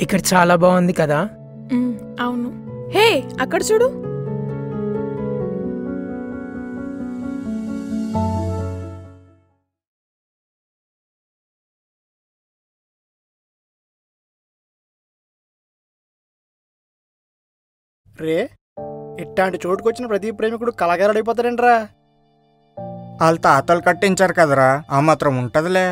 ఇక్కడ చాలా బాగుంది కదా. అవును. హే అక్కడ చూడు. రే ఇట్లాంటి చోటుకొచ్చిన ప్రతి ప్రేమికుడు కళాకారుడైపోతాడంట్రా వాళ్ళ తాతలు కట్టించారు కదరా ఆ మాత్రం ఉంటదిలే.